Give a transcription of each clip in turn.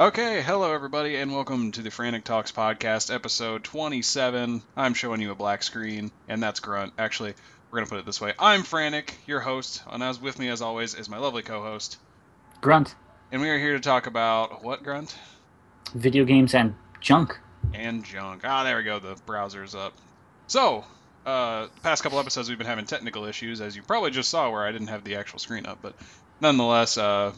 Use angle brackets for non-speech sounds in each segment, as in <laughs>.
Okay, hello everybody, and welcome to the Frantic Talks podcast, episode 27. I'm showing you a black screen, and that's Grunt. Actually, we're gonna put it this way: I'm Frantic, your host, and as with me as always is my lovely co-host, Grunt, and we are here to talk about what Grunt video games and junk. and junk. Ah, there we go. The browser's up. So, uh, past couple episodes we've been having technical issues, as you probably just saw, where I didn't have the actual screen up, but nonetheless, uh,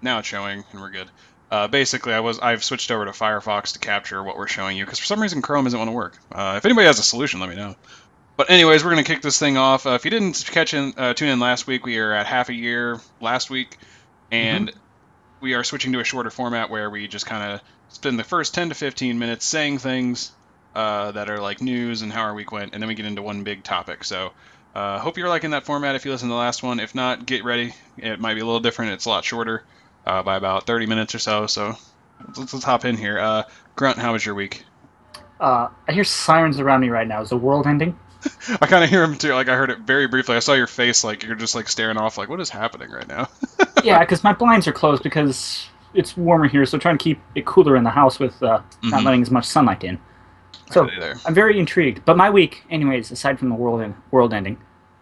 now it's showing, and we're good. Uh, basically, I was I've switched over to Firefox to capture what we're showing you because for some reason Chrome doesn't want to work. Uh, if anybody has a solution, let me know. But anyways, we're gonna kick this thing off. Uh, if you didn't catch in, uh, tune in last week, we are at half a year last week, and we are switching to a shorter format where we just kind of spend the first 10 to 15 minutes saying things uh, that are like news and how our week went, and then we get into one big topic. So. Uh, hope you're liking that format if you listen to the last one. If not, get ready. It might be a little different. It's a lot shorter uh, by about 30 minutes or so. So let's, let's hop in here. Uh, Grunt, how was your week? Uh, I hear sirens around me right now. Is the world ending? <laughs> I kind of hear them too. Like I heard it very briefly. I saw your face, like you're just like staring off, like what is happening right now? <laughs> yeah, because my blinds are closed because it's warmer here, so trying to keep it cooler in the house with uh, not Mhm. letting as much sunlight in. So I'm very intrigued. But my week, anyways, aside from the world en- world ending,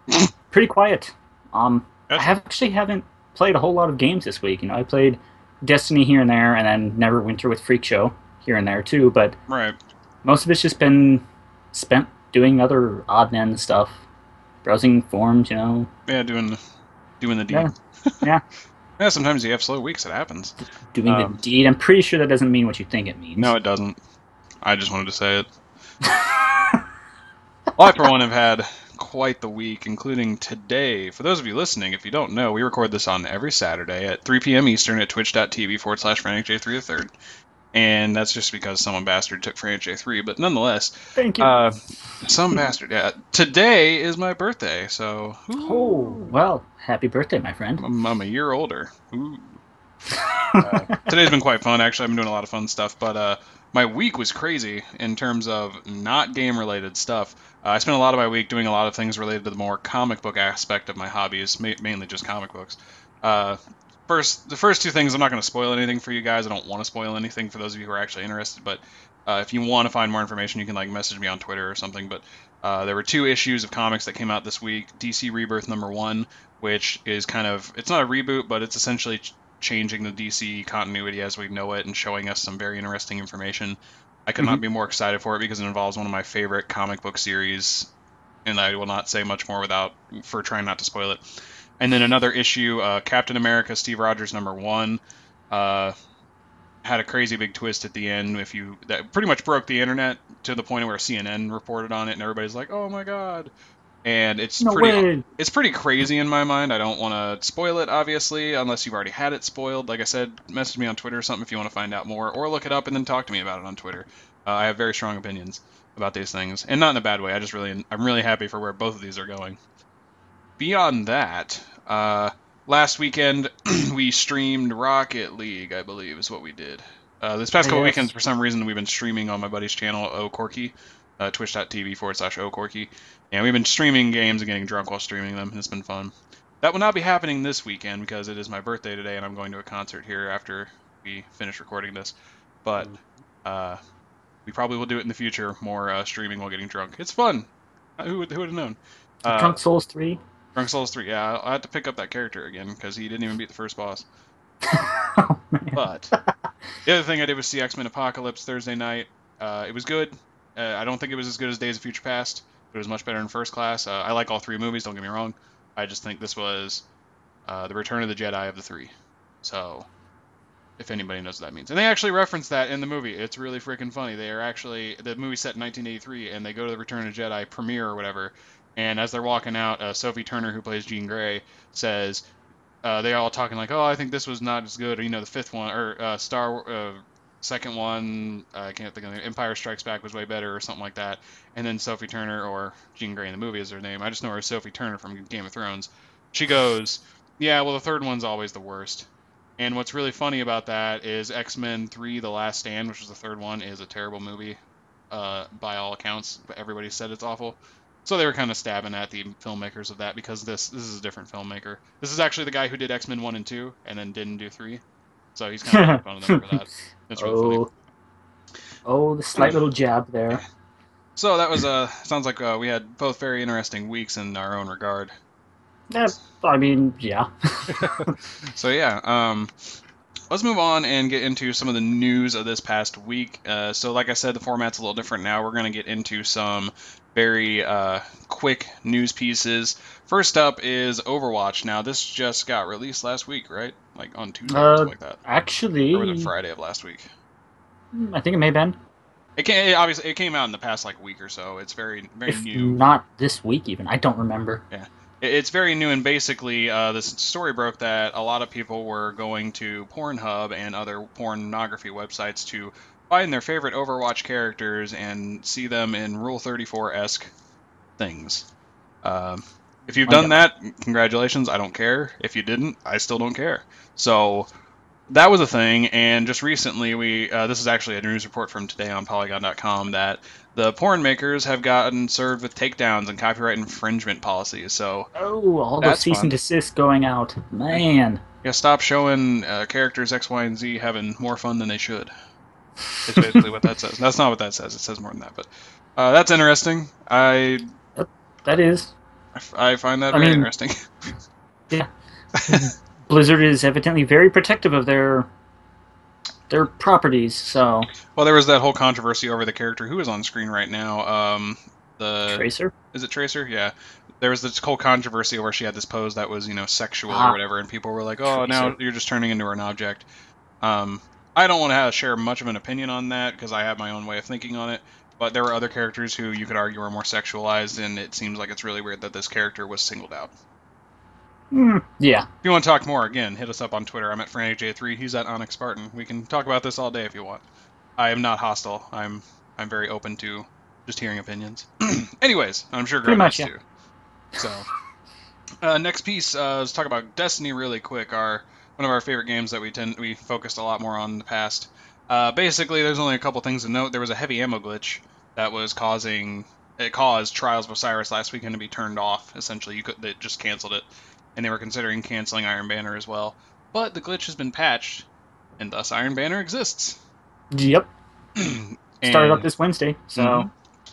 <laughs> pretty quiet. Um, I have actually haven't played a whole lot of games this week. You know, I played Destiny here and there, and then Neverwinter with Freak Show here and there too. But Right. most of it's just been spent doing other odd end stuff, browsing forums. You know, Yeah, doing doing the deed. Yeah. <laughs> Yeah. Yeah, sometimes you have slow weeks. It happens. doing Um, the deed. I'm pretty sure that doesn't mean what you think it means. No, it doesn't. I just wanted to say it. <laughs> Well, I, for one, have had quite the week, including today. For those of you listening, if you don't know, we record this on every Saturday at 3 p.m. Eastern at twitch.tv forward slash FranticJ3 3 And that's just because someone bastard took Frantic J3. But nonetheless, Thank you. uh, some bastard. Yeah, today is my birthday, so oh well, happy birthday, my friend. I'm, I'm a year older. Ooh. <laughs> Uh, today's been quite fun. Actually, I've been doing a lot of fun stuff, but uh, my week was crazy in terms of not game related stuff. Uh, I spent a lot of my week doing a lot of things related to the more comic book aspect of my hobbies, ma- mainly just comic books. Uh, first, the first two things, I'm not going to spoil anything for you guys. I don't want to spoil anything for those of you who are actually interested, but uh, if you want to find more information, you can like message me on Twitter or something. But uh, there were two issues of comics that came out this week. DC Rebirth number one, which is kind of it's not a reboot, but it's essentially ch- changing the DC continuity as we know it and showing us some very interesting information. I could not be more excited for it because it involves one of my favorite comic book series, and I will not say much more without for trying not to spoil it. And then another issue, uh, Captain America, Steve Rogers number one, uh, had a crazy big twist at the end. If you that pretty much broke the internet to the point where CNN reported on it, and everybody's like, "Oh my god!" And it's no pretty way. it's pretty crazy in my mind. I don't want to spoil it, obviously, unless you've already had it spoiled. Like I said, message me on Twitter or something if you want to find out more, or look it up and then talk to me about it on Twitter. Uh, I have very strong opinions about these things, and not in a bad way. I just really, I'm really happy for where both of these are going. Beyond that, uh, last weekend <clears throat> we streamed Rocket League, I believe, is what we did. Uh, this past couple Yes. weekends, for some reason, we've been streaming on my buddy's channel, O Corky, uh, twitch.tv forward slash O Corky. And we've been streaming games and getting drunk while streaming them. and It's been fun. That will not be happening this weekend because it is my birthday today and I'm going to a concert here after we finish recording this. But uh, we probably will do it in the future, more uh, streaming while getting drunk. It's fun. Uh, who would, who would have known? Uh, Drunk Souls three. Drunk Souls 3. Yeah, I'll have to pick up that character again because he didn't even beat the first boss. <laughs> oh. But the other thing I did was see X Men Apocalypse Thursday night. Uh, it was good. Uh, I don't think it was as good as Days of Future Past, but it was much better in First Class. Uh, I like all three movies. Don't get me wrong. I just think this was uh, the Return of the Jedi of the three. So, if anybody knows what that means, and they actually reference that in the movie. It's really freaking funny. They are actually the movie set in 1983, and they go to the Return of the Jedi premiere or whatever. And as they're walking out, uh, Sophie Turner, who plays Jean Grey, says, uh, they're all talking like, "Oh, I think this was not as good," or you know, the fifth one or uh, Star uh, second one, I can't think of the name, Empire Strikes Back was way better or something like that. And then Sophie Turner or Jean Grey in the movie is her name. I just know her as Sophie Turner from Game of Thrones. She goes, "Yeah, well, the third one's always the worst." And what's really funny about that is X Men 3 The Last Stand, which was the third one, is a terrible movie uh, by all accounts. But everybody said it's awful. So they were kind of stabbing at the filmmakers of that because this this is a different filmmaker. This is actually the guy who did X Men 1 and 2 and then didn't do 3. So he's kind of <laughs> making fun of them for that. It's really funny. Oh, oh, the slight little jab there. So that was uh sounds like uh, we had both very interesting weeks in our own regard. Yeah, I mean, yeah. <laughs> So yeah, um, let's move on and get into some of the news of this past week. Uh, so like I said, the format's a little different now. We're gonna get into some very uh, quick news pieces. First up is Overwatch. Now this just got released last week, right? Like on Tuesday or Uh, something like that, Actually, or was it Friday of last week? I think it may have been. It came it, obviously it came out in the past like week or so. It's very very If new. not this week, even. I don't remember. It- It's very new, and basically, uh, this story broke that a lot of people were going to Pornhub and other pornography websites to find their favorite Overwatch characters and see them in Rule 34 esque things. Um, if you've Oh, done that, congratulations. I don't care. If you didn't, I still don't care. So that was a thing, and just recently, we uh, this is actually a news report from today on Polygon.com that the porn makers have gotten served with takedowns and copyright infringement policies. So Oh, all those That's cease fun. and desist going out. Man. yeah, stop showing uh, characters X, Y, and Z having more fun than they should. It's basically what that says. That's not what that says. It says more than that, but uh, that's interesting. I That is. I find that I very mean- interesting. <laughs> Yeah, Blizzard is evidently very protective of their their properties, so well, there was that whole controversy over the character who is on screen right now. Um, the Tracer. is it Tracer? Yeah. There was this whole controversy where she had this pose that was, you know, sexual Ah. or whatever, and people were like, "Oh, now you're just turning into an object." Um, I don't want to have, share much of an opinion on that because I have my own way of thinking on it. But there were other characters who you could argue were more sexualized, and it seems like it's really weird that this character was singled out. Hmm, yeah. If you want to talk more, again, hit us up on Twitter. I'm at FrannyJ3. He's at Onyx Spartan. We can talk about this all day if you want. I am not hostile. I'm I'm very open to just hearing opinions. <clears throat> Anyways, I'm sure Greg much, is too. So, uh, next piece, uh, let's talk about Destiny really quick. Our one of our favorite games that we tend we focused a lot more on in the past. Uh, basically, there's only a couple things to note. There was a heavy ammo glitch that was causing it caused Trials of Osiris last weekend to be turned off. Essentially, you could they just canceled it, and they were considering canceling Iron Banner as well. But the glitch has been patched, and thus Iron Banner exists. Yep. <clears throat> And Started up this Wednesday, so Mhm.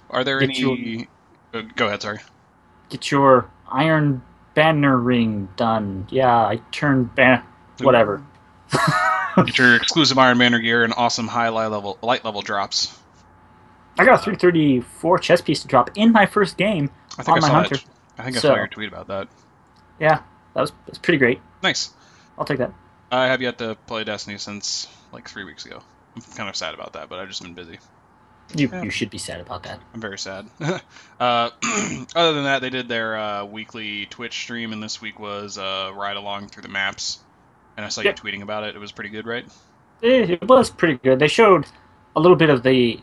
Are there any? uh, Go ahead. Sorry. get your Iron Banner ring done. Yeah, I turned ban whatever. <laughs> Get your exclusive Iron Banner gear and awesome high light level light level drops. I got a 334 chess piece to drop in my first game. I think On I my saw hunter. that. I think I So- saw your tweet about that. Yeah, that was that's pretty great. Nice. I'll take that. I have yet to play Destiny since like three weeks ago. I'm kind of sad about that, but I've just been busy. You Yeah. you should be sad about that. I'm very sad. <laughs> uh, <clears throat> other than that, they did their uh, weekly Twitch stream, and this week was uh, ride along through the maps. And I saw Yep. you tweeting about it. It was pretty good, right? It, it was pretty good. They showed a little bit of the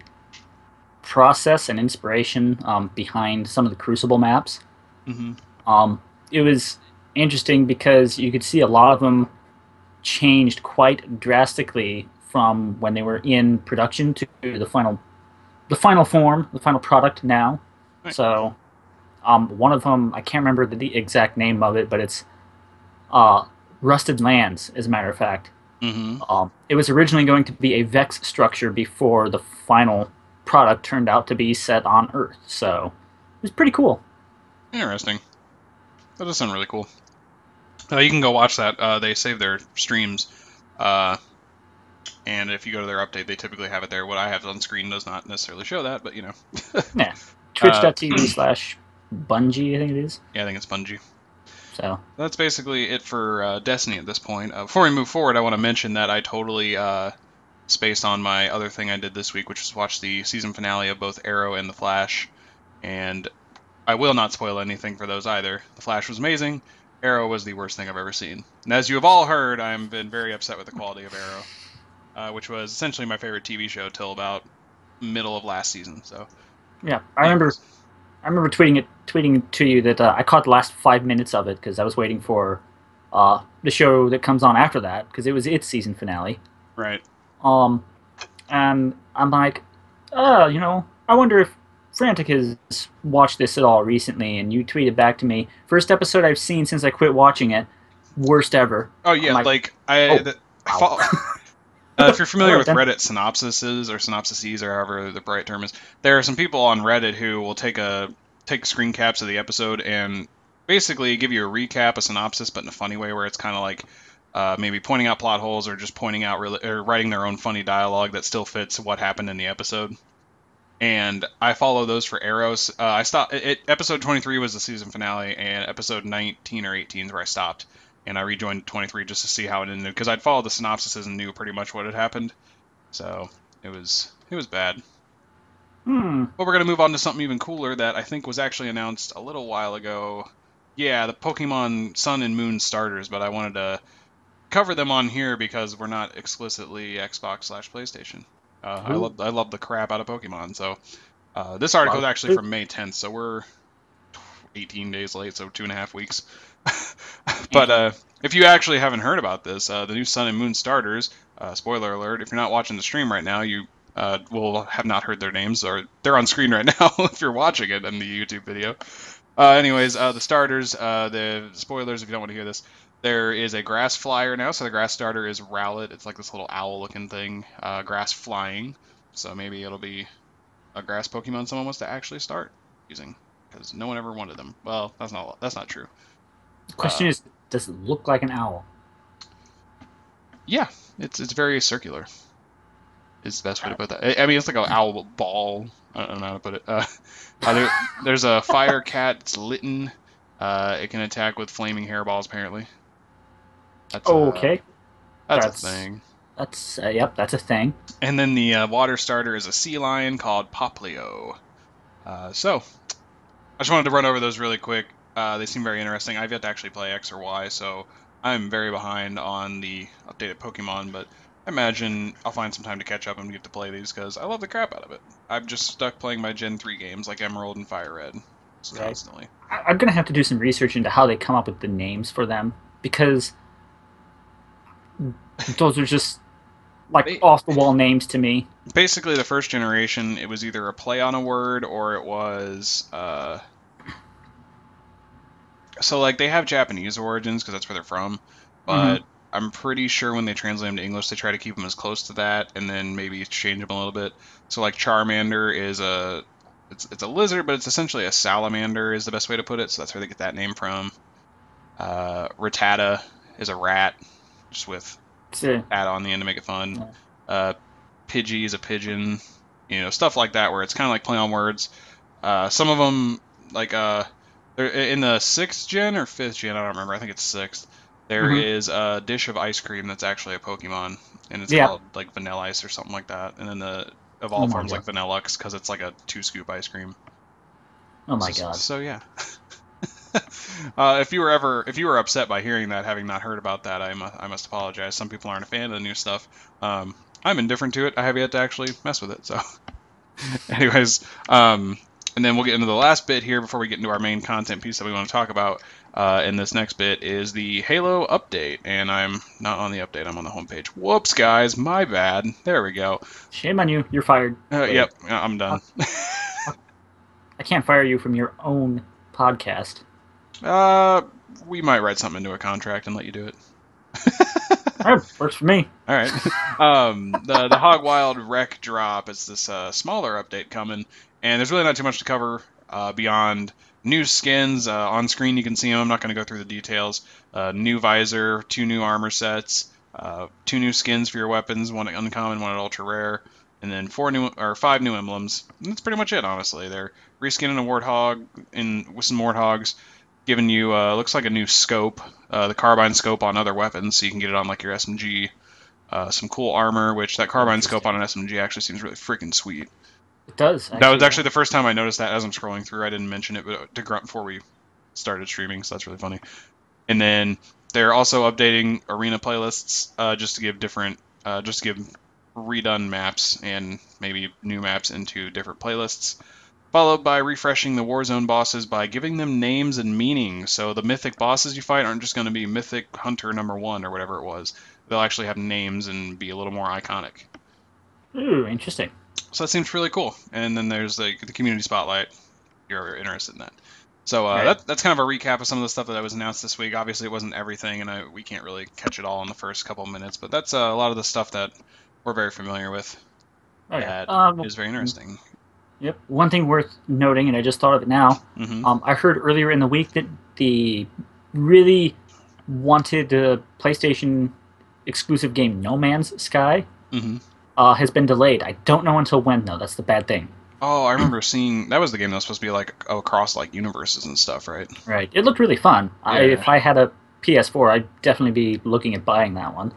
process and inspiration um, behind some of the Crucible maps. Mm-hmm. Um, it was interesting because you could see a lot of them changed quite drastically from when they were in production to the final, the final form, the final product now. Right. So, um, one of them I can't remember the, the exact name of it, but it's uh, Rusted Lands, as a matter of fact. Mm-hmm. Um, it was originally going to be a Vex structure before the final product turned out to be set on Earth. So, it was pretty cool. Interesting. That does sound really cool. Uh, you can go watch that. Uh, they save their streams, uh, and if you go to their update, they typically have it there. What I have on screen does not necessarily show that, but you know, <laughs> Yeah. <laughs> Twitch.tv slash Bungie, I think it is. yeah, I think it's Bungie. So, That's basically it for uh, Destiny at this point. Uh, before we move forward, I want to mention that I totally uh, spaced on my other thing I did this week, which was watch the season finale of both Arrow and The Flash. And I will not spoil anything for those either. The Flash was amazing. Arrow was the worst thing I've ever seen. And as you have all heard, I've been very upset with the quality of Arrow, uh, which was essentially my favorite TV show till about middle of last season. So yeah, I remember I remember tweeting it tweeting to you that uh, I caught the last 5 minutes of it cuz I was waiting for uh, the show that comes on after that because it was its season finale. right. Um and I'm like, "Uh, you know, I wonder if Frantic has watched this at all recently." And you tweeted back to me, first episode I've seen since I quit watching it. Worst ever." Oh yeah, my- like I. Oh, the- wow. <laughs> Uh, if you're familiar with. Reddit synopsises or synopsises or however the right term is, there are some people on Reddit who will take a take screen caps of the episode and basically give you a recap, a synopsis, but in a funny way, where it's kind of like uh, maybe pointing out plot holes or just pointing out really or writing their own funny dialogue that still fits what happened in the episode. And I follow those for arrows. Uh, I stopped. It, it- episode 23 was the season finale, and episode 19 or 18 is where I stopped and I rejoined 23 just to see how it ended because I'd followed the synopsises and knew pretty much what had happened. So it was it was bad. Hmm. But we're gonna move on to something even cooler that I think was actually announced a little while ago. Yeah, the Pokemon Sun and Moon starters, but I wanted to cover them on here because we're not explicitly Xbox slash PlayStation. Uh, I love I love the crap out of Pokemon. So uh, this article is actually from May 10th, so we're 18 days late, so two and a half weeks. <laughs> but uh, if you actually haven't heard about this, uh, the new Sun and Moon starters, uh, spoiler alert, if you're not watching the stream right now, you uh, will have not heard their names, or they're on screen right <laughs> now if you're watching it in the YouTube video. Uh, anyways, uh, the starters, uh, the spoilers if you don't want to hear this, there is a grass flyer now, so the grass starter is Rowlet. It's like this little owl-looking thing, uh, grass flying. So maybe it'll be a grass Pokemon someone wants to actually start using, because no one ever wanted them. Well, that's not that's not true. The question Uh, is, does it look like an owl? Yeah, it's it's very circular. Is the best way to put that. I, mean, it's like an owl ball. I don't know how to put it. Uh, uh, there, there's a fire <laughs> cat. It's Litten. Uh, it can attack with flaming hairballs. Apparently. That's, okay. that's, That's- a thing. That's uh, yep. That's a thing. And then the uh, water starter is a sea lion called Poplio. Uh, so, I just wanted to run over those really quick. Uh, they seem very interesting. I've yet to actually play X or Y, so I'm very behind on the updated Pokemon, but I imagine I'll find some time to catch up and get to play these because I love the crap out of it. I'm just stuck playing my Gen 3 games like Emerald and Fire Red Right. constantly. I- I'm gonna have to do some research into how they come up with the names for them because those are just like off the wall names to me. Basically, the first generation, it was either a play on a word or it was. Uh, so, like, they have Japanese origins because that's where they're from, but I'm pretty sure when they translate them to English, they try to keep them as close to that and then maybe change them a little bit. So, like, Charmander is a. It's, it's a lizard, but it's essentially a salamander, is the best way to put it. So, that's where they get that name from. Uh, Rattata is a rat, just with It's add on the end to make it fun. Yeah. Uh, Pidgey is a pigeon, you know, stuff like that, where it's kind of like play on words. Uh, some of them, like uh, they're in the sixth gen or fifth gen, I don't remember. I think it's sixth. There is Mhm. a dish of ice cream that's actually a Pokemon, and it's Yeah. called like Vanilla Ice or something like that. And then the of Oh all forms God. like Vanilluxe because it's like a two scoop ice cream. oh my so, god. So yeah. <laughs> <laughs> uh, if you were ever if you were upset by hearing that, having not heard about that, I mu- I must apologize. Some people aren't a fan of the new stuff. Um, I'm indifferent to it. I have yet to actually mess with it. So, <laughs> anyways, um, and then we'll get into the last bit here before we get into our main content piece that we want to talk about. Uh, in this next bit is the Halo update, and I'm not on the update. I'm on the homepage. Whoops, guys, my bad. There we go. Shame on you. You're fired. Uh, yep, I'm done. <laughs> I can't fire you from your own podcast. Uh, we might write something into a contract and let you do it. <laughs> All right, works for me. All right. um, the the Hog Wild REQ drop is this uh, smaller update coming, and there's really not too much to cover uh, beyond new skins uh, on screen. You can see them. I'm not going to go through the details. Uh, new visor, two new armor sets, uh, two new skins for your weapons, one at uncommon, one at ultra rare, and then four new or five new emblems. And that's pretty much it, honestly. They're reskinning a warthog in with some warthogs, giving you uh, looks like a new scope, uh, the carbine scope on other weapons, so you can get it on like your SMG. Uh, some cool armor, which that carbine scope on an SMG actually seems really freaking sweet. It does. that was actually the first time I noticed that as I'm scrolling through. I didn't mention it, but to grunt before we started streaming, so that's really funny. And then they're also updating arena playlists uh, just to give different, uh, just to give redone maps and maybe new maps into different playlists. Followed by refreshing the Warzone bosses by giving them names and meaning. So the mythic bosses you fight aren't just going to be Mythic Hunter number one or whatever it was. They'll actually have names and be a little more iconic. Ooh, interesting. So that seems really cool. And then there's like the community spotlight. If you're interested in that. So uh, Right. that, that's kind of a recap of some of the stuff that was announced this week. Obviously, it wasn't everything, and I, we can't really catch it all in the first couple of minutes. But that's uh, a lot of the stuff that we're very familiar with. Oh, yeah. That Um, is very interesting. Yep. One thing worth noting, and I just thought of it now. hmm Um, I heard earlier in the week that the really wanted uh, PlayStation exclusive game No Man's Sky hmm uh, has been delayed. I don't know until when though. That's the bad thing. Oh, I remember seeing that was the game that was supposed to be like across like universes and stuff, right? Right. It looked really fun. I, if I had a PS4, I'd definitely be looking at buying that one.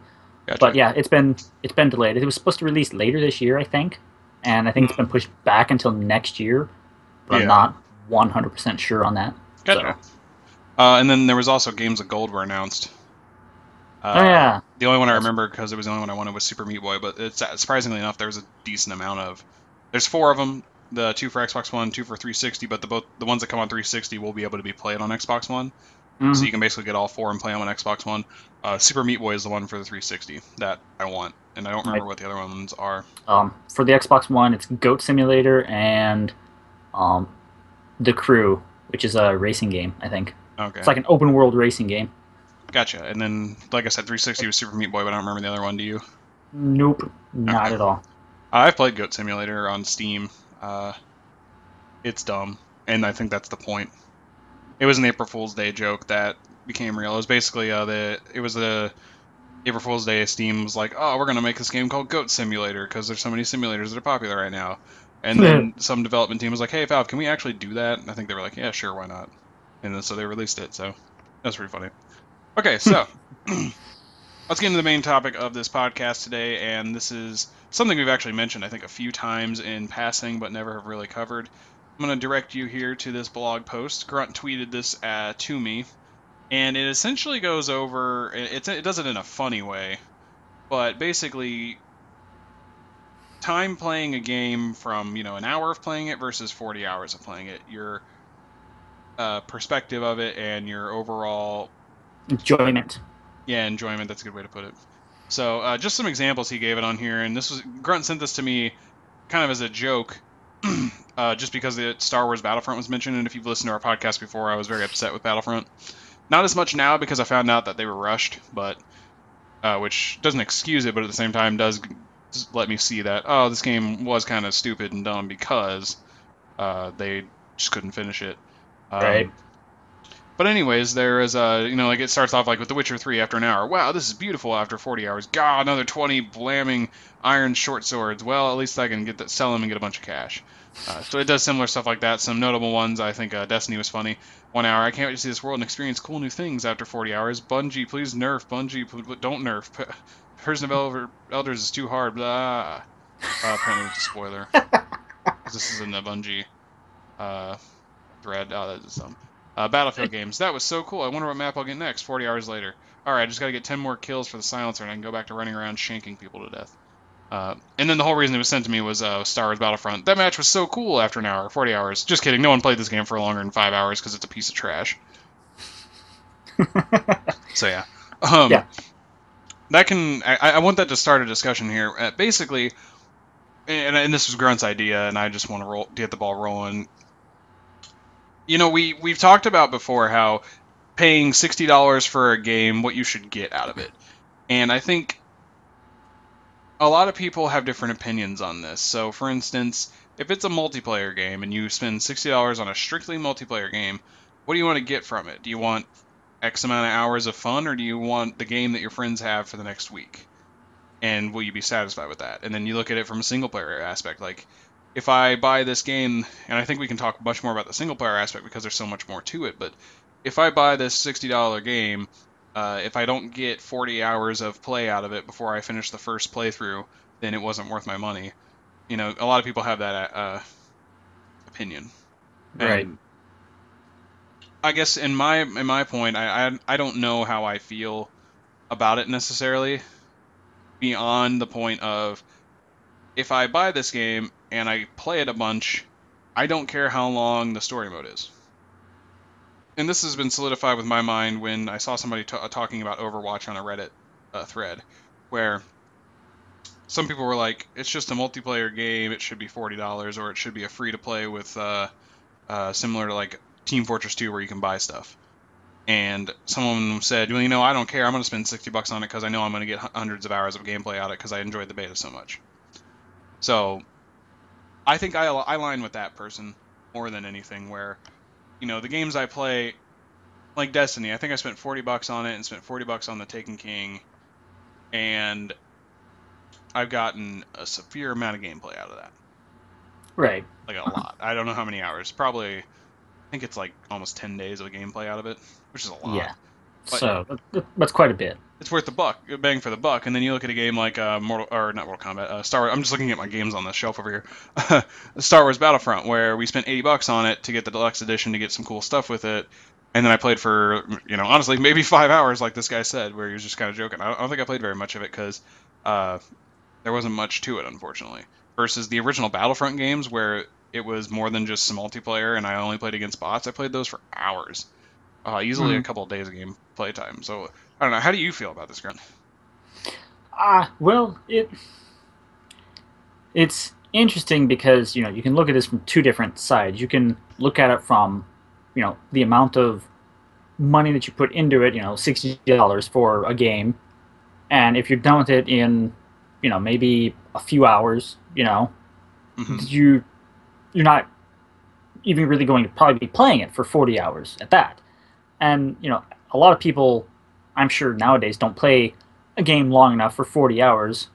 Gotcha. But yeah, it's been it's been delayed. It was supposed to release later this year, I think, and I think it's been pushed back until next year. But Yeah. I'm not 100 percent sure on that. Gotcha. Uh, and then there was also Games of Gold were announced. Uh, oh yeah, The only one I remember because it was the only one I wanted was Super Meat Boy, but it's surprisingly enough there's a decent amount of. There's four of them. The two for Xbox One, two for 360, but the both the ones that come on 360 will be able to be played on Xbox One. Mhm. So you can basically get all four and play them on Xbox One. Uh, Super Meat Boy is the one for the 360 that I want, and I don't remember Right. what the other ones are. um, for the Xbox One, it's Goat Simulator and um, The Crew, which is a racing game. I think Okay, it's like an open world racing game. gotcha. And then, like I said, 360 was Super Meat Boy, but I don't remember the other one. Do you? Nope, not Okay. at all. I've played Goat Simulator on Steam. Uh, it's dumb, and I think that's the point. It was an April Fool's Day joke that became real. It was basically uh, the it was the April Fool's Day. Steam was like, "Oh, we're gonna make this game called Goat Simulator because there's so many simulators that are popular right now." And then some development team was like, "Hey, Valve, can we actually do that?" And I think they were like, "Yeah, sure, why not?" And then so they released it. So that's pretty funny. Okay, so <clears throat> let's get into the main topic of this podcast today, and this is something we've actually mentioned, I think, a few times in passing, but never have really covered. I'm going to direct you here to this blog post. Grunt tweeted this uh, to me, and it essentially goes over. It, it does it in a funny way, but basically, time playing a game from you know an hour of playing it versus 40 hours of playing it. Your uh, perspective of it and your overall Enjoyment. yeah, enjoyment. That's a good way to put it. So, uh, just some examples he gave it on here, and this was Grunt sent this to me, kind of as a joke, <clears throat> uh, just because the Star Wars Battlefront was mentioned. And if you've listened to our podcast before, I was very upset with Battlefront. Not as much now because I found out that they were rushed, but uh, which doesn't excuse it, but at the same time does let me see that oh, this game was kind of stupid and dumb because uh, they just couldn't finish it. Um, Right. But anyways, there is a you know like it starts off like with The Witcher 3 after an hour. Wow, this is beautiful after 40 hours. God, another 20 blamming iron short swords. Well, at least I can get that sell them and get a bunch of cash. Uh, so it does similar stuff like that. Some notable ones, I think uh, Destiny was funny. One hour, I can't wait to see this world and experience cool new things after 40 hours. Bungie, please nerf. Bungie, pl- don't nerf. P- Prison of Elder- Elders is too hard. Blah. Uh, apparently, it's a spoiler. <laughs> this is in the Bungie uh, thread. Oh, that is some. Uh, Battlefield games. That was so cool. I wonder what map I'll get next. 40 hours later. All right, I just got to get 10 more kills for the silencer, and I can go back to running around shanking people to death. Uh, and then the whole reason it was sent to me was uh, Star Wars Battlefront. That match was so cool after an hour, 40 hours. Just kidding. No one played this game for longer than five hours because it's a piece of trash. <laughs> So yeah. Um, Yeah. That can. I, I want that to start a discussion here. Uh, basically, and, and this was Grunt's idea, and I just want to roll get the ball rolling. You know, we we've talked about before how paying sixty dollars for a game, what you should get out of it, and I think a lot of people have different opinions on this. So, for instance, if it's a multiplayer game and you spend sixty dollars on a strictly multiplayer game, what do you want to get from it? Do you want X amount of hours of fun, or do you want the game that your friends have for the next week? And will you be satisfied with that? And then you look at it from a single player aspect. Like, if I buy this game, and I think we can talk much more about the single player aspect because there's so much more to it, but if I buy this $60 game, uh, if I don't get 40 hours of play out of it before I finish the first playthrough, then it wasn't worth my money. You know, a lot of people have that uh, opinion. Right. And I guess in my in my point, I, I I don't know how I feel about it necessarily. Beyond the point of if I buy this game and I play it a bunch, I don't care how long the story mode is. And this has been solidified with my mind when I saw somebody ta talking about Overwatch on a Reddit uh, thread, where some people were like, "It's just a multiplayer game; it should be forty dollars, or it should be a free to play with uh, uh, similar to like Team Fortress 2 where you can buy stuff. and someone said, well, you know, I don't care. I'm going to spend 60 bucks on it because I know I'm going to get hundreds of hours of gameplay out of it because I enjoyed the beta so much. So I think I, I line with that person more than anything where, you know, the games I play, like Destiny, I think I spent 40 bucks on it and spent 40 bucks on the Taken King, and I've gotten a severe amount of gameplay out of that. Right. Like a lot. I don't know how many hours. Probably, I think it's like almost 10 days of gameplay out of it, which is a lot. Yeah. But so that's quite a bit. It's worth the buck, bang for the buck. And then you look at a game like uh, Mortal or not Mortal Kombat, uh, Star. Wars, I'm just looking at my games on the shelf over here. <laughs> Star Wars Battlefront, where we spent 80 bucks on it to get the deluxe edition to get some cool stuff with it. And then I played for, you know, honestly, maybe <laughs> five hours, like this guy said, where he was just kind of joking. I don't, think I played very much of it because uh, there wasn't much to it, unfortunately. Versus the original Battlefront games, where it was more than just multiplayer, and I only played against bots. I played those for hours uh, easily mm. a hmm. couple of days of game playtime. So I don't know. How do you feel about this, Grant? Ah, uh, well, it it's interesting because you know you can look at this from two different sides. You can look at it from you know the amount of money that you put into it. You know, sixty dollars for a game, and if you're done with it in you know maybe a few hours, you know, mm-hmm. you you're not even really going to probably be playing it for 40 hours at that. And you know, a lot of people, I'm sure nowadays, don't play a game long enough for 40 hours.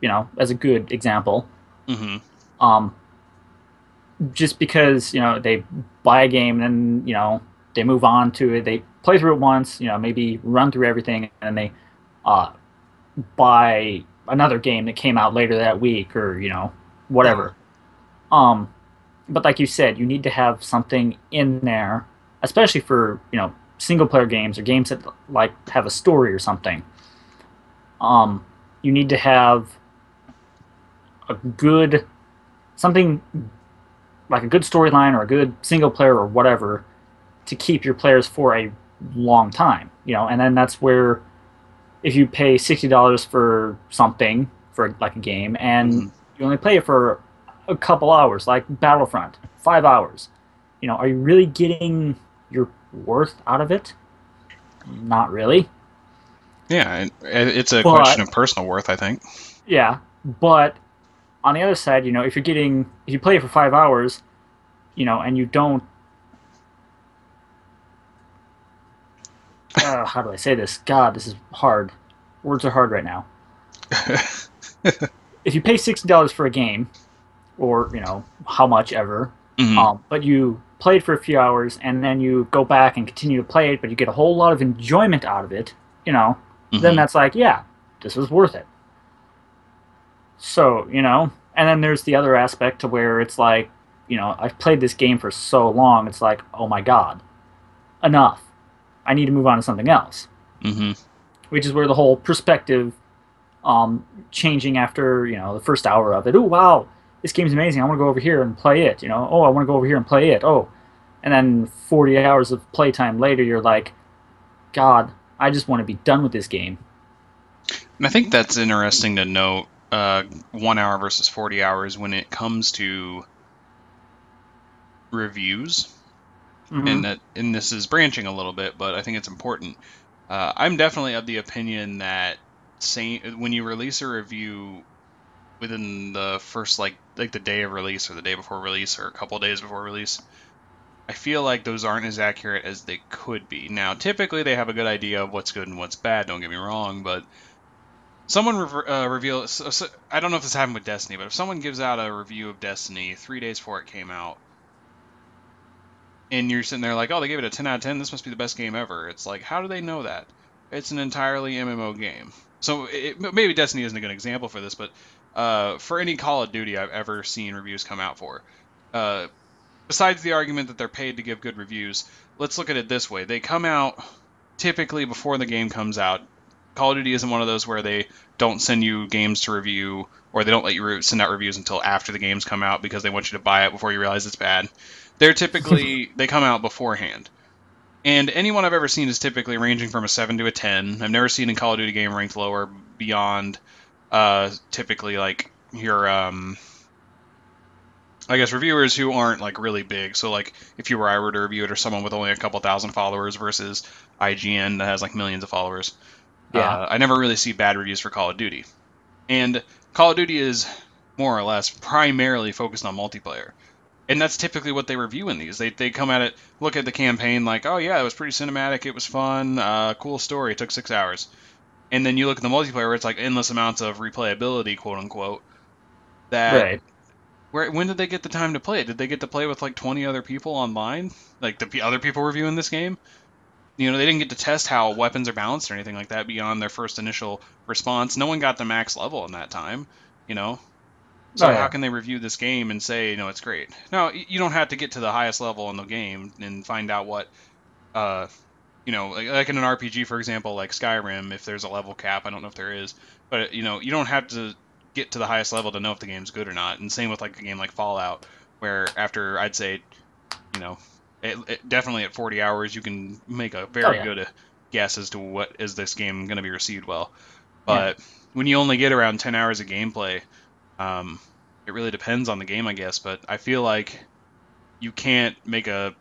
You know, as a good example. Mm-hmm. Um, just because you know they buy a game and you know they move on to it, they play through it once, you know, maybe run through everything, and they uh, buy another game that came out later that week or you know whatever. Um, but like you said, you need to have something in there, especially for you know single player games or games that like have a story or something. Um, you need to have a good something like a good storyline or a good single player or whatever to keep your players for a long time. You know, and then that's where if you pay sixty dollars for something for like a game and mm-hmm. you only play it for a couple hours, like Battlefront, five hours. You know, are you really getting your worth out of it? Not really. Yeah, it's a but, question of personal worth, I think. Yeah, but on the other side, you know, if you're getting if you play it for five hours, you know, and you don't. Uh, how do I say this? God, this is hard. Words are hard right now. <laughs> if you pay sixty dollars for a game, or you know how much ever, mm-hmm. um, but you played for a few hours and then you go back and continue to play it, but you get a whole lot of enjoyment out of it, you know, mm-hmm. then that's like, yeah, this was worth it. So, you know, and then there's the other aspect to where it's like, you know, I've played this game for so long, it's like, oh my god, enough. I need to move on to something else. Mm-hmm. Which is where the whole perspective um, changing after, you know, the first hour of it. Oh, wow, this game's amazing. I want to go over here and play it. You know, oh, I want to go over here and play it. Oh, and then 40 hours of playtime later, you're like, God, I just want to be done with this game. And I think that's interesting to note. Uh, one hour versus 40 hours when it comes to reviews, mm-hmm. and that and this is branching a little bit, but I think it's important. Uh, I'm definitely of the opinion that saying when you release a review within the first like like the day of release or the day before release or a couple days before release. I feel like those aren't as accurate as they could be. Now, typically they have a good idea of what's good and what's bad. Don't get me wrong, but someone re- uh, reveals. So, so, I don't know if this happened with Destiny, but if someone gives out a review of Destiny three days before it came out, and you're sitting there like, oh, they gave it a 10 out of 10. This must be the best game ever. It's like, how do they know that? It's an entirely MMO game. So it, maybe Destiny isn't a good example for this, but uh, for any Call of Duty I've ever seen reviews come out for, uh, besides the argument that they're paid to give good reviews, let's look at it this way: they come out typically before the game comes out. Call of Duty isn't one of those where they don't send you games to review or they don't let you send out reviews until after the games come out because they want you to buy it before you realize it's bad. They're typically <laughs> they come out beforehand. And anyone I've ever seen is typically ranging from a 7 to a 10. I've never seen a Call of Duty game ranked lower beyond uh, typically like your um, I guess reviewers who aren't like really big. So like if you were I were to review it, or someone with only a couple thousand followers versus IGN that has like millions of followers. Yeah. Uh, I never really see bad reviews for Call of Duty, and Call of Duty is more or less primarily focused on multiplayer. And that's typically what they review in these. They, they come at it, look at the campaign like, oh yeah, it was pretty cinematic, it was fun, uh, cool story, it took six hours. And then you look at the multiplayer, where it's like endless amounts of replayability, quote unquote. That right. where when did they get the time to play it? Did they get to play with like 20 other people online, like the other people reviewing this game? You know, they didn't get to test how weapons are balanced or anything like that beyond their first initial response. No one got the max level in that time. You know, so Oh, yeah. how can they review this game and say, you know, it's great? No, y- you don't have to get to the highest level in the game and find out what, uh, you know, like, like in an RPG, for example, like Skyrim, if there's a level cap, I don't know if there is, but you know, you don't have to get to the highest level to know if the game's good or not. And same with like a game like Fallout, where after I'd say, you know, it, it, definitely at 40 hours, you can make a very Oh, yeah. good uh, guess as to what is this game going to be received well. But when you only get around 10 hours of gameplay, um, it really depends on the game, I guess. But I feel like you can't make a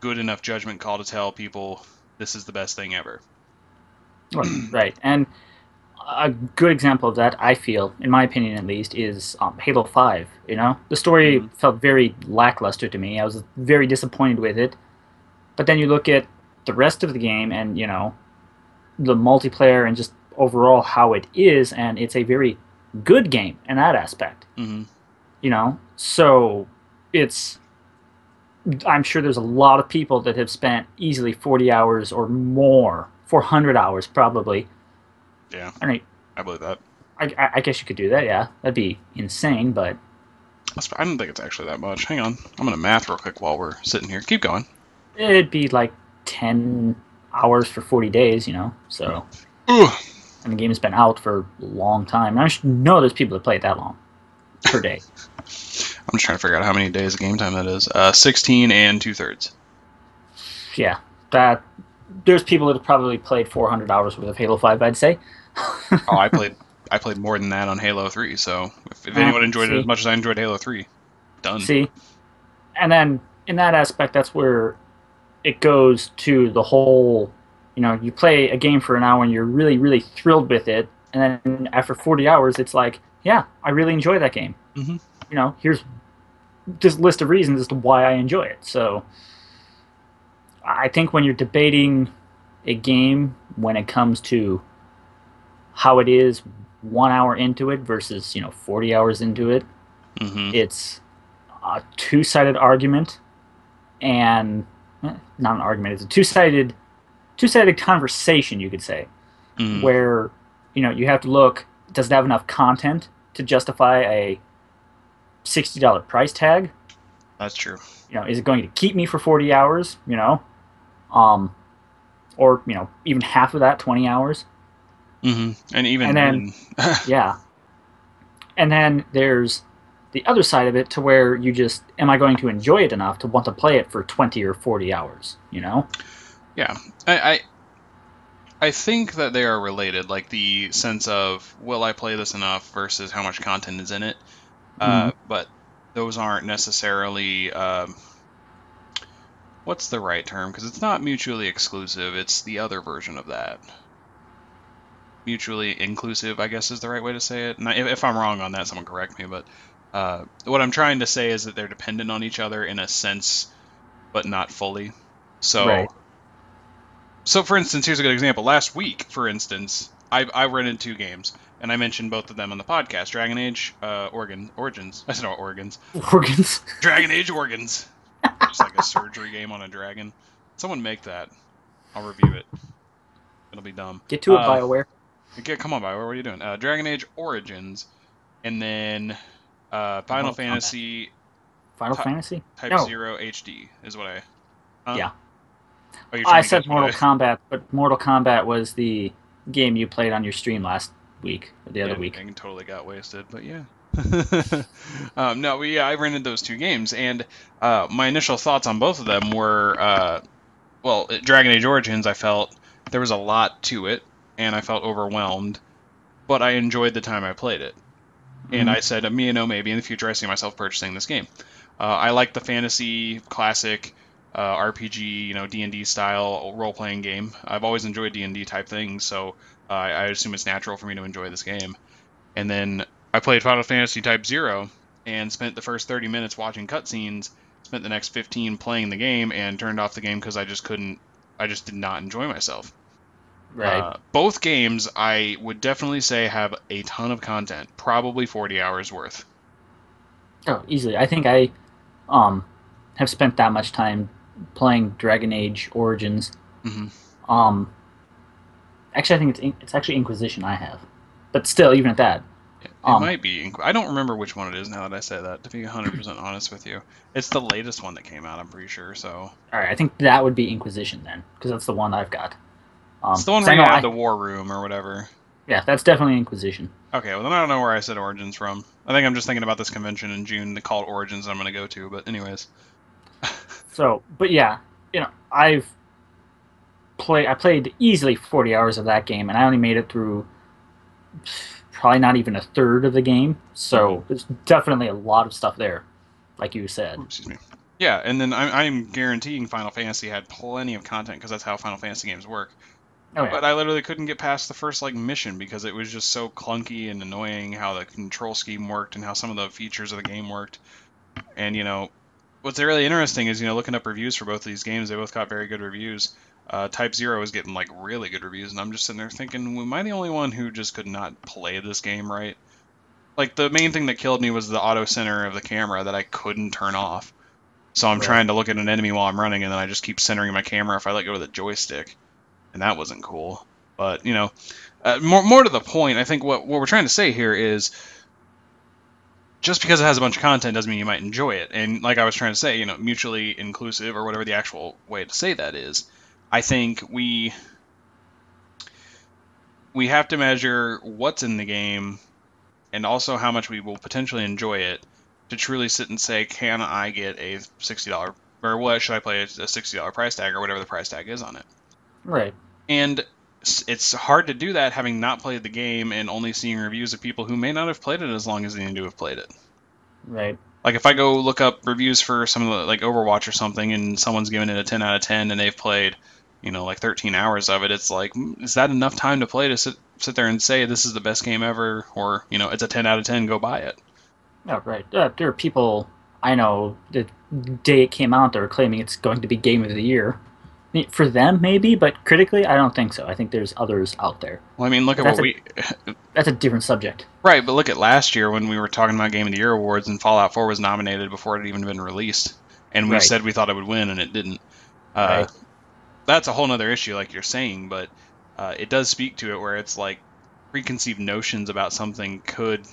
good enough judgment call to tell people this is the best thing ever. Right, right. And a good example of that, I feel, in my opinion at least, is um, Halo 5. You know, the story Mhm. felt very lackluster to me. I was very disappointed with it. But then you look at the rest of the game and, you know, the multiplayer and just overall how it is, and it's a very good game in that aspect. hmm You know, so it's. I'm sure there's a lot of people that have spent easily 40 hours or more, 400 hours probably, Yeah, I mean, I believe that. I, I- I guess you could do that. Yeah, that'd be insane. But I don't think it's actually that much. Hang on, I'm gonna math real quick while we're sitting here. Keep going. it'd be like ten hours for forty days. You know, so Ooh, and the game's been out for a long time. I should know there's people that play it that long per day. <laughs> I'm just trying to figure out how many days of game time that is. Uh, 16 and two thirds. yeah, that there's people that have probably played 400 hours worth of Halo Five. I'd say. <laughs> Oh, I played <laughs> I played more than that on Halo 3. So if, if Oh, anyone enjoyed it as much as I enjoyed Halo 3, done. See, and then in that aspect, that's where it goes to the whole. You know, you play a game for an hour and you're really, really thrilled with it, and then after 40 hours, it's like, yeah, I really enjoy that game. Mhm. You know, here's this list of reasons as to why I enjoy it. So, I think when you're debating a game, when it comes to how it is one hour into it versus you know 40 hours into it, hmm it's a two-sided argument and eh, not an argument it's a two-sided two-sided conversation you could say hmm where you know you have to look does it have enough content to justify a $60 price tag That's true. you know is it going to keep me for 40 hours you know um or you know even half of that 20 hours Mm-hmm. And even And then- <laughs> Yeah. And then there's the other side of it to where you just am I going to enjoy it enough to want to play it for 20 or 40 hours, you know? Yeah, I, I I think that they are related. Like the sense of will I play this enough versus how much content is in it. Uh, but those aren't necessarily. Um, what's the right term? Because it's not mutually exclusive. It's the other version of that. Mutually inclusive, I guess, is the right way to say it. And if, if I'm wrong on that, someone correct me. But uh, what I'm trying to say is that they're dependent on each other in a sense, but not fully. So. Right. So, for instance, here's a good example. Last week, for instance, I, I rented two games, and I mentioned both of them on the podcast: Dragon Age, uh, Organ Origins. I <laughs> said no, Organs. Organs. <laughs> Dragon Age Organs. Just like a surgery game on a dragon. Someone make that. I'll review it. It'll be dumb. Get to it, Uh, BioWare. Okay, come on, Bioware. What are you doing? Uh, Dragon Age Origins, and then uh, Final. Fantasy Final Fantasy? Type No. Zero HD is what I. Huh? Yeah. Oh, I said Mortal Kombat, but Mortal Kombat was the game you played on your stream last week, or the other yeah, week. and totally got wasted, but yeah. <laughs> um, no, we, yeah, I rented those two games, and uh, my initial thoughts on both of them were, uh, well, Dragon Age Origins, I felt there was a lot to it, and I felt overwhelmed, but I enjoyed the time I played it. and Mhm. I said, me and no, maybe in the future I see myself purchasing this game. Uh, I like the fantasy classic uh, RPG, you know, D and D style role playing game. I've always enjoyed D and D type things, so uh, I I assume it's natural for me to enjoy this game. And then I played Final Fantasy Type Zero and spent the first 30 minutes watching cutscenes, spent the next 15 playing the game, and turned off the game because I just couldn't. I just did not enjoy myself. Right. Uh, both games, I would definitely say, have a ton of content, probably 40 hours worth. oh, easily. I think I um have spent that much time playing Dragon Age Origins. hmm Um, actually, I think it's it's actually Inquisition I have, but still, even at that, It Um, might be. Inqu- I don't remember which one it is now that I say that. To be 100% honest with you, it's the latest one that came out. I'm pretty sure. So all right, I think that would be Inquisition then, because that's the one I've got. Um, it's the one where you have the war room or whatever. Yeah, that's definitely Inquisition. Okay, well then I don't know where I said Origins from. I think I'm just thinking about this convention in June they called Origins I'm going to go to. But anyways, <laughs> So, but yeah, you know, I've play I played easily 40 hours of that game, and I only made it through probably not even a third of the game. So mm-hmm. there's definitely a lot of stuff there, like you said. Ooh, excuse me. Yeah, and then I'm, I'm guaranteeing Final Fantasy had plenty of content because that's how Final Fantasy games work. Oh yeah, But I literally couldn't get past the first like mission because it was just so clunky and annoying how the control scheme worked and how some of the features of the game worked. And you know, what's really interesting is you know looking up reviews for both of these games, they both got very good reviews. Uh, Type Zero is getting like really good reviews, and I'm just sitting there thinking, am I the only one who just could not play this game right? Like the main thing that killed me was the auto center of the camera that I couldn't turn off. So I'm Right. trying to look at an enemy while I'm running, and then I just keep centering my camera if I let go of the joystick, and that wasn't cool. But you know, uh, more more to the point, I think what what we're trying to say here is just because it has a bunch of content doesn't mean you might enjoy it. And like I was trying to say, you know, mutually inclusive or whatever the actual way to say that is, I think we we have to measure what's in the game and also how much we will potentially enjoy it to truly sit and say, can I get a sixty dollar or what should I play a sixty dollar price tag or whatever the price tag is on it. right. And it's hard to do that having not played the game and only seeing reviews of people who may not have played it as long as they need to have played it. Right. Like if I go look up reviews for some of the like Overwatch or something and someone's giving it a 10 out of 10 and they've played, you know, like 13 hours of it, it's like mm, is that enough time to play to sit sit there and say this is the best game ever or, you know, it's a 10 out of 10, go buy it. Oh, right. Uh, there are people I know the day it came out, they were claiming it's going to be Game of the Year. For them, maybe, but critically, I don't think so. I think there's others out there. Well, I mean, look at what a- we <laughs> That's a different subject. Right, but look at last year when we were talking about Game of the Year awards and Fallout 4 was nominated before it had even been released, and we Right. said we thought it would win and it didn't. Uh, Right. That's a whole other issue, like you're saying, but uh, it does speak to it where it's like preconceived notions about something could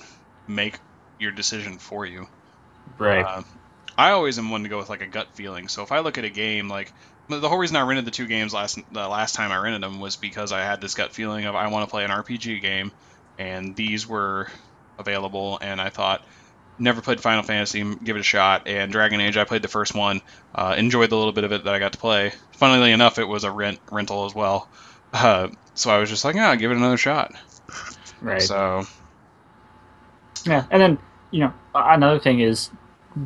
make your decision for you. Right. Uh, I always am one to go with like a gut feeling. So if I look at a game, like the whole reason I rented the two games last the last time I rented them was because I had this gut feeling of I want to play an RPG game, and these were available, and I thought never played Final Fantasy, give it a shot. And Dragon Age, I played the first one, uh, enjoyed the little bit of it that I got to play. Funnily enough, it was a rent rental as well, <laughs> uh, so I was just like, yeah, give it another shot. right. So Yeah, and then you know another thing is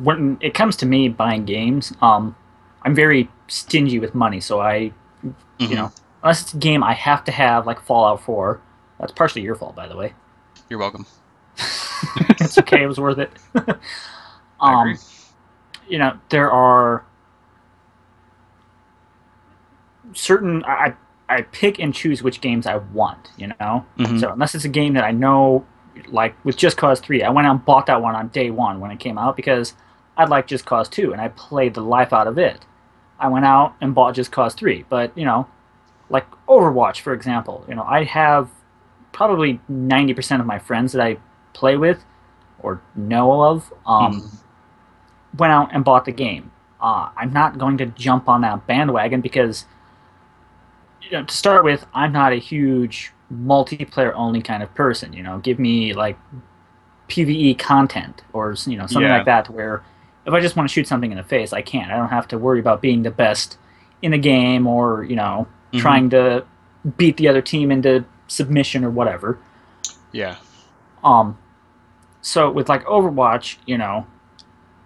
when it comes to me buying games, um, I'm very stingy with money. So I, mhm. you know, unless it's a game I have to have, like Fallout 4. That's partially your fault, by the way. you're welcome. <laughs> it's okay. It was worth it. <laughs> Um, you know, there are certain I I pick and choose which games I want. You know, Mhm. so unless it's a game that I know, like with Just Cause Three, I went out and bought that one on day one when it came out because I'd like Just Cause Two and I played the life out of it. I went out and bought Just Cause Three, but you know, like Overwatch, for example, you know, I have probably ninety percent of my friends that I play with or know of um, Mhm. went out and bought the game. Uh, I'm not going to jump on that bandwagon because, you know, to start with, I'm not a huge multiplayer only kind of person. You know, give me like PVE content or you know something Yeah. like that, where if I just want to shoot something in the face, I can't. I don't have to worry about being the best in the game or you know Mhm. trying to beat the other team into submission or whatever. Yeah. Um, so with like Overwatch, you know,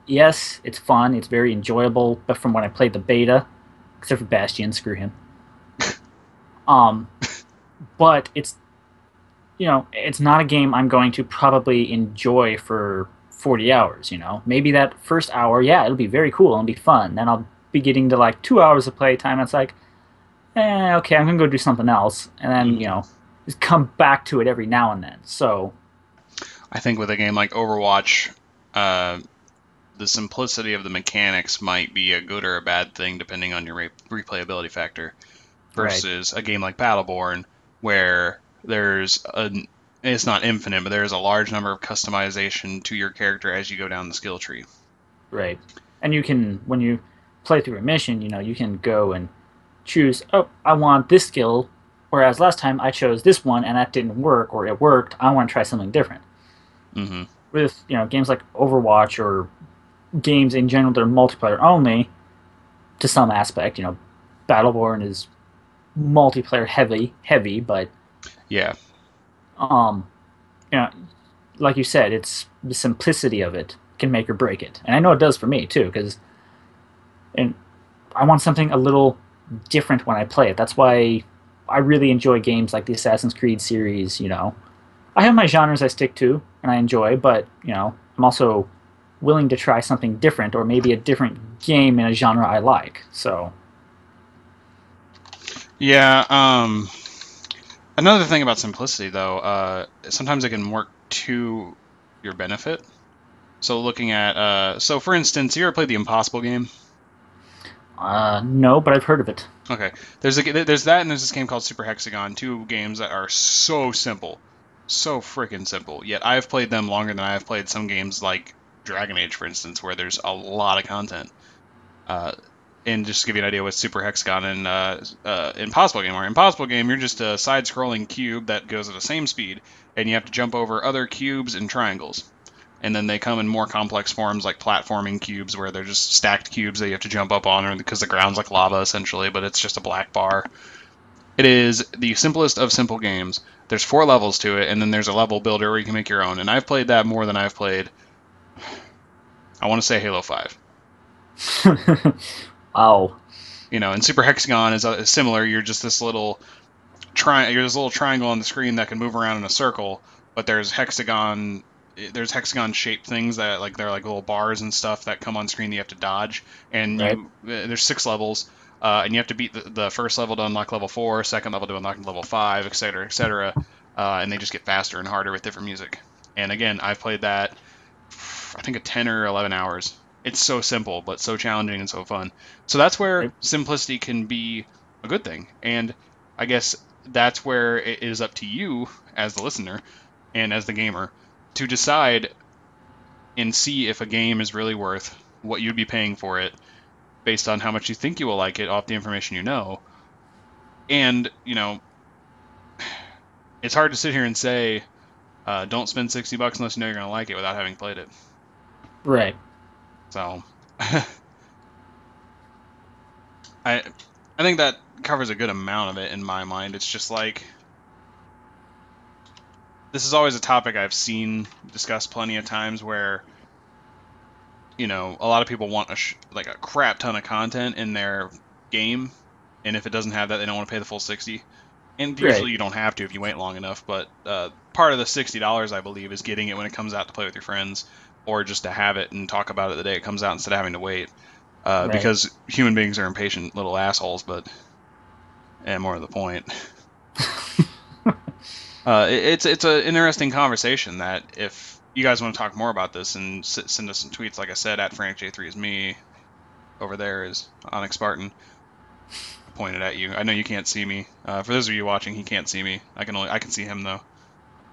yes, it's fun, it's very enjoyable, but from when I played the beta, except for Bastion, screw him. <laughs> um, but it's you know, it's not a game I'm going to probably enjoy for 40 hours, you know. Maybe that first hour, yeah, it'll be very cool and be fun. Then I'll be getting to like 2 hours of playtime and it's like eh, okay, I'm going to go do something else and then, you know, just come back to it every now and then. So I think with a game like Overwatch, uh, the simplicity of the mechanics might be a good or a bad thing depending on your re- replayability factor versus right. a game like Battleborn where there's a it's not infinite, but there's a large number of customization to your character as you go down the skill tree. Right. And you can when you play through a mission, you know, you can go and choose, oh, I want this skill, whereas last time I chose this one and that didn't work or it worked, I want to try something different. Mm-hmm. With, you know, games like Overwatch or games in general that are multiplayer only, to some aspect, you know, Battleborn is multiplayer heavy, heavy, but yeah, um, you know, like you said, it's the simplicity of it can make or break it, and I know it does for me too, because and I want something a little different when I play it. That's why I really enjoy games like the Assassin's Creed series. You know, I have my genres I stick to and I enjoy, but you know, I'm also willing to try something different or maybe a different game in a genre I like. So. Yeah. Um. Another thing about simplicity, though, uh, sometimes it can work to your benefit. So looking at, uh, so for instance, you ever played the Impossible game? Uh, no, but I've heard of it. Okay, there's a there's that and there's this game called Super Hexagon, two games that are so simple, so freaking simple. Yet I've played them longer than I've played some games like Dragon Age, for instance, where there's a lot of content. Uh, and just to give you an idea what Super Hexagon and uh, uh, Impossible Game are. Impossible Game, you're just a side-scrolling cube that goes at the same speed, and you have to jump over other cubes and triangles and then they come in more complex forms like platforming cubes where they're just stacked cubes that you have to jump up on because the ground's like lava essentially but it's just a black bar it is the simplest of simple games there's four levels to it and then there's a level builder where you can make your own. And i've played that more than i've played i want to say halo 5 <laughs> wow. You know and super hexagon is, uh, similar. You're just this little tri- you're this little triangle on the screen that can move around in a circle but there's hexagon there's hexagon shaped things that like they're like little bars and stuff that come on screen that you have to dodge. And right. you, uh, there's six levels uh, and you have to beat the, the, first level to unlock level four second level to unlock level five et etc etc uh, and they just get faster and harder with different music. And again i've played that i think a 10 or 11 hours. It's so simple but so challenging and so fun. So that's where simplicity can be a good thing. And i guess that's where it is up to you as the listener and as the gamer to decide and see if a game is really worth what you'd be paying for it based on how much you think you will like it off the information you know. And, you know, <sighs> it's hard to sit here and say, uh, don't spend 60 bucks unless you know you're going to like it without having played it. Right. So, <laughs> I, I think that covers a good amount of it in my mind. It's just like, this is always a topic I've seen discussed plenty of times where you know a lot of people want a sh- like a crap ton of content in their game, and if it doesn't have that, they don't want to pay the full sixty. And usually right. you don't have to if you wait long enough. But uh, part of the sixty dollars, I believe, is getting it when it comes out to play with your friends, or just to have it and talk about it the day it comes out instead of having to wait. Uh, right. Because human beings are impatient little assholes, but and more to the point. <laughs> uh, it, it's it's an interesting conversation that if you guys want to talk more about this and s- send us some tweets, like I said, at FranticJ3 is me. Over there is Onyx Spartan. Pointed at you. I know you can't see me. Uh, for those of you watching, he can't see me. I can only I can see him though.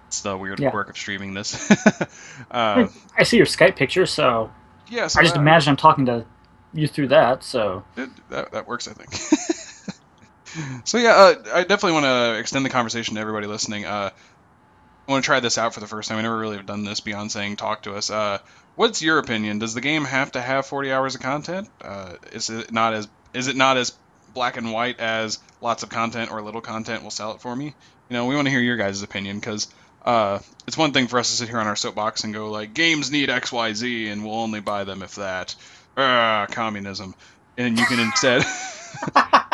It's the weird yeah. quirk of streaming this. <laughs> uh, I see your Skype picture, so yeah. So I just imagine I'm talking to you through that. So it, that that works, I think. <laughs> so yeah, uh, I definitely want to extend the conversation to everybody listening. Uh, I want to try this out for the first time. We never really have done this beyond saying talk to us. Uh, what's your opinion? Does the game have to have 40 hours of content? Uh, is it not as is it not as black and white as lots of content or little content will sell it for me? You know, we want to hear your guys' opinion because uh, it's one thing for us to sit here on our soapbox and go like, games need X, Y, Z, and we'll only buy them if that. Communism. And you can instead <laughs> <laughs>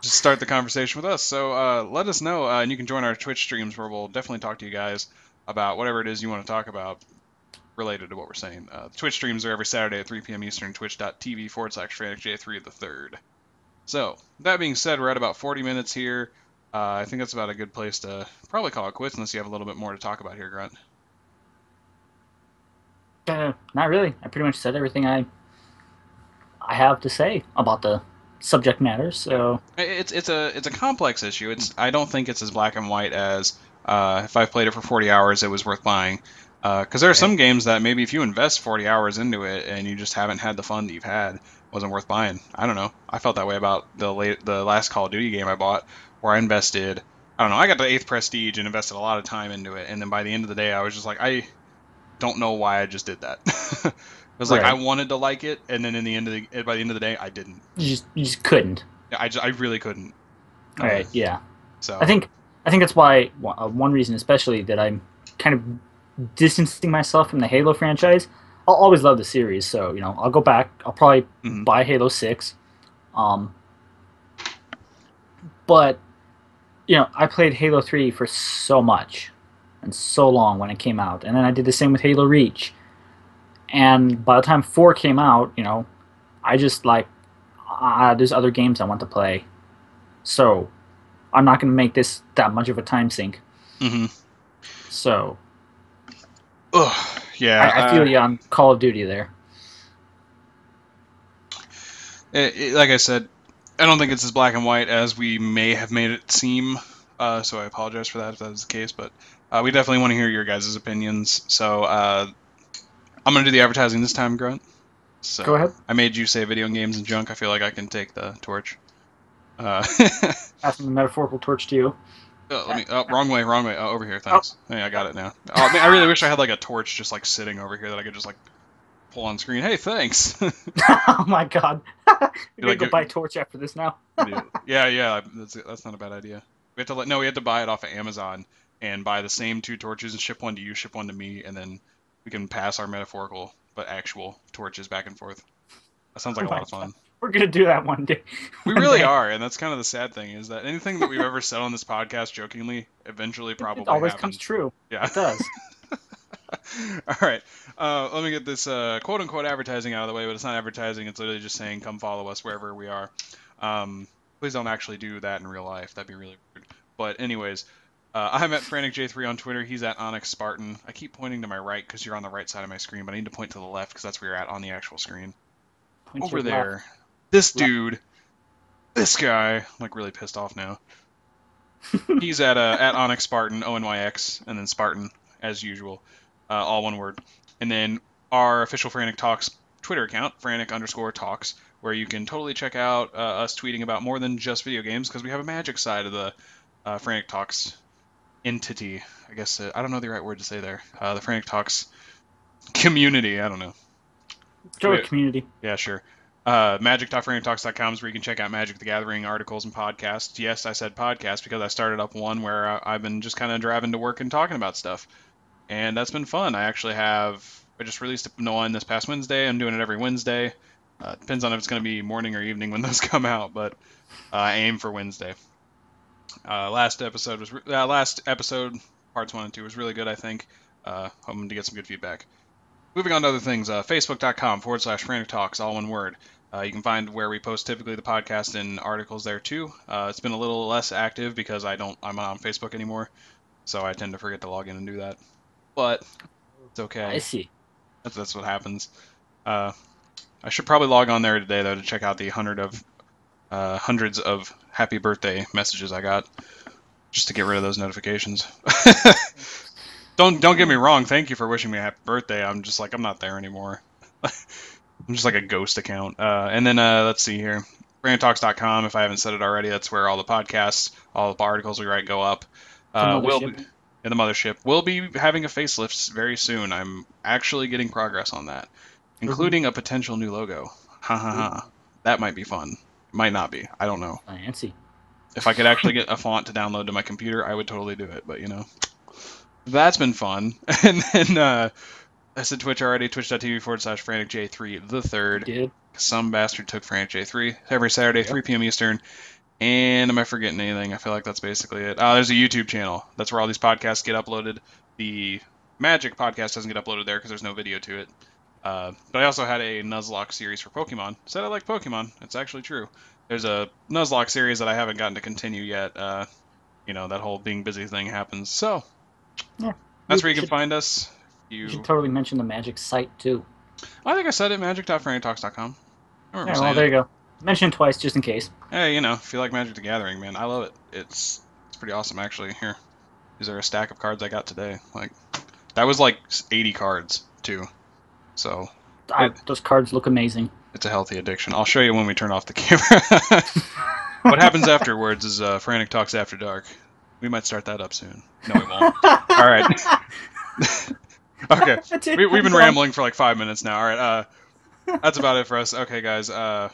just start the conversation with us. So uh, let us know, uh, and you can join our Twitch streams where we'll definitely talk to you guys about whatever it is you want to talk about related to what we're saying. Uh, Twitch streams are every Saturday at 3 p.m. Eastern, twitch.tv forward slash FranticJ3 the third. So, that being said, we're at about 40 minutes here. Uh, I think that's about a good place to probably call it quits unless you have a little bit more to talk about here, Grunt. Uh, not really. I pretty much said everything I I have to say about the subject matter. So it's it's a it's a complex issue. It's I don't think it's as black and white as uh, if I've played it for 40 hours, it was worth buying. Because uh, there are some games that maybe if you invest 40 hours into it and you just haven't had the fun that you've had, wasn't worth buying. I don't know. I felt that way about the late the last Call of Duty game I bought, where I invested. I don't know. I got the eighth prestige and invested a lot of time into it, and then by the end of the day, I was just like, I don't know why I just did that. <laughs> was like. I wanted to like it, and then in the end of the by the end of the day, I didn't. You just you just couldn't. I just I really couldn't. All right. Um, yeah. So I think I think that's why uh, one reason, especially, that I'm kind of distancing myself from the Halo franchise. I'll always love the series, so you know I'll go back. I'll probably mm-hmm. buy Halo Six, um, but you know I played Halo Three for so much and so long when it came out, and then I did the same with Halo Reach. And by the time Four came out, you know, I just like uh, there's other games I want to play, so I'm not going to make this that much of a time sink. Mm-hmm. So, Ugh, yeah, I, I feel uh, you on Call of Duty there. It, it, like I said, I don't think it's as black and white as we may have made it seem. Uh, so I apologize for that if that is the case. But uh, we definitely want to hear your guys' opinions. So uh, I'm gonna do the advertising this time, Grunt. So Go ahead. I made you say video games and junk. I feel like I can take the torch. Uh, <laughs> Passing the metaphorical torch to you. Oh, let me. Oh, wrong way, wrong way. Oh, over here. Thanks. Oh. Hey, I got it now. Oh, man, I really wish I had like a torch just like sitting over here that I could just like pull on screen. Hey, thanks. <laughs> <laughs> oh my god. We're gonna like, go buy a torch after this now. yeah, yeah. That's that's not a bad idea. We have to let no. We had to buy it off of Amazon and buy the same two torches and ship one to you, ship one to me, and then we can pass our metaphorical but actual torches back and forth. That sounds like oh a lot of fun. We're gonna do that one day. <laughs> we really <laughs> are, and that's kind of the sad thing is that anything that we've ever said on this podcast, jokingly, eventually probably it always happens. comes true. Yeah, it does. <laughs> All right, uh, let me get this uh, quote unquote advertising out of the way, but it's not advertising. It's literally just saying, "Come follow us wherever we are." Um, please don't actually do that in real life. That'd be really weird. But anyways, uh, I'm at FranticJ3 on Twitter. He's at Onyx Spartan. I keep pointing to my right because you're on the right side of my screen, but I need to point to the left because that's where you're at on the actual screen. Point Over there. Left this dude, this guy, I'm, like really pissed off now. <laughs> He's at uh, at Onyx Spartan, O N Y X, and then Spartan as usual, uh, all one word. And then our official Frantic Talks Twitter account, Frantic underscore Talks, where you can totally check out uh, us tweeting about more than just video games because we have a magic side of the uh, Frantic Talks entity. I guess uh, I don't know the right word to say there. Uh, the Frantic Talks community. I don't know. Go with community. Yeah, sure. Uh, magic.frantictalks.com is where you can check out Magic the Gathering articles and podcasts. Yes, I said podcast because I started up one where I, have been just kind of driving to work and talking about stuff. And that's been fun. I actually have, I just released a p no one this past Wednesday. I'm doing it every Wednesday. Uh, depends on if it's going to be morning or evening when those <laughs> come out, but uh, I aim for Wednesday. Uh, last episode was, uh, last episode, parts one and two was really good, I think. Uh, hoping to get some good feedback. Moving on to other things, uh, facebook.com forward slash frantic talks, all one word. Uh, you can find where we post typically the podcast and articles there too. Uh, it's been a little less active because I don't I'm not on Facebook anymore, so I tend to forget to log in and do that. But it's okay. I see. That's that's what happens. Uh, I should probably log on there today though to check out the hundred of uh, hundreds of happy birthday messages I got, just to get rid of those notifications. <laughs> don't don't get me wrong. Thank you for wishing me a happy birthday. I'm just like I'm not there anymore. <laughs> I'm just like a ghost account. Uh, and then uh, let's see here, frantictalks.com. If I haven't said it already, that's where all the podcasts, all the articles we write go up. Uh, we'll be, in the mothership. We'll be having a facelift very soon. I'm actually getting progress on that, including a potential new logo. Ha ha ha. That might be fun. Might not be. I don't know. Fancy. If I could actually get a font to download to my computer, I would totally do it. But you know, that's been fun. <laughs> And then uh, I said Twitch already, twitch.tv forward slash frantic J3 the third. Did Some bastard took frantic J3 every Saturday, 3 p.m. Eastern. And am I forgetting anything? I feel like that's basically it. Oh, there's a YouTube channel. That's where all these podcasts get uploaded. The Magic podcast doesn't get uploaded there because there's no video to it. Uh, but I also had a Nuzlocke series for Pokemon. Said I like Pokemon. It's actually true. There's a Nuzlocke series that I haven't gotten to continue yet. Uh, you know, that whole being busy thing happens. So, Yeah. that's where you can find us. you You, should totally mention the Magic site too. I think I said it, magic.frantictalks.com. Yeah, well, there it. you go. Mention it twice just in case. Hey, you know, if you like Magic the Gathering, man, I love it. It's it's pretty awesome, actually. Here, is there a stack of cards I got today. Like, that was like 80 cards, too. So, I, those cards look amazing. it's a healthy addiction. I'll show you when we turn off the camera. <laughs> what happens <laughs> afterwards is uh, Frantic Talks After Dark. We might start that up soon. No, we won't. <laughs> All right. okay. We, we've been rambling for like five minutes now. All right. Uh, that's about it for us. Okay, guys. Uh,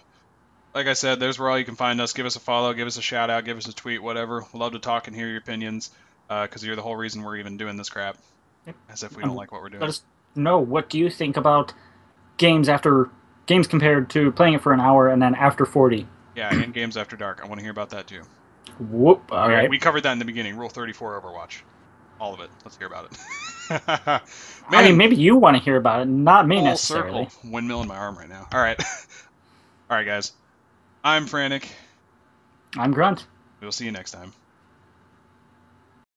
like I said, there's where all you can find us. Give us a follow, give us a shout out, give us a tweet, whatever. Love to talk and hear your opinions because you're the whole reason we're even doing this crap. As if we don't Um, like what we're doing. Let us know what do you think about games after games compared to playing it for an hour and then after 40. Yeah, and games after dark. I want to hear about that too. Whoop. All right. We covered that in the beginning. Rule 34 Overwatch. All of it. Let's hear about it. Man, <laughs> I mean, maybe you want to hear about it, not me necessarily. circle. Windmill in my arm right now. All right. <laughs> All right, guys. I'm Frantic. I'm Grunt. We'll see you next time.